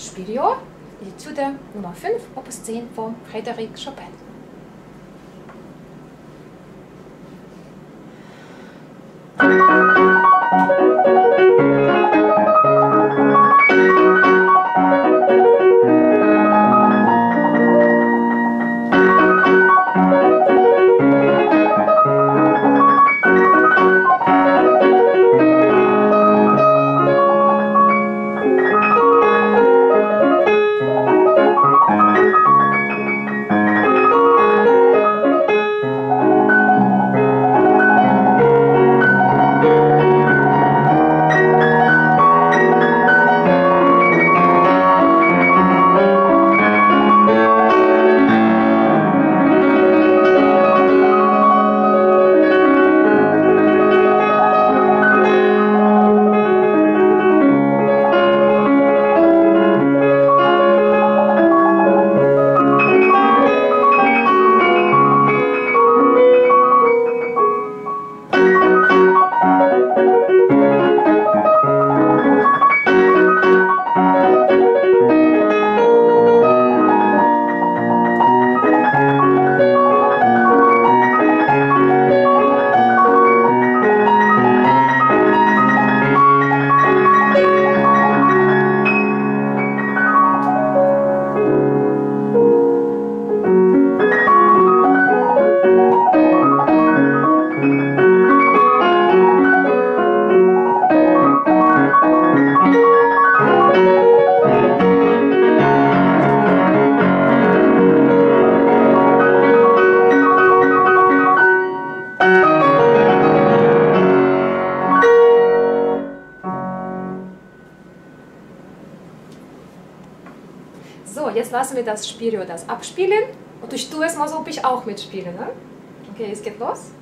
Spirio, Etude Nummer 5, Opus 10 von Frédéric Chopin. So, jetzt lassen wir das Spirio das abspielen und ich tue es mal so, ob ich auch mitspiele. Ne? Okay, es geht los.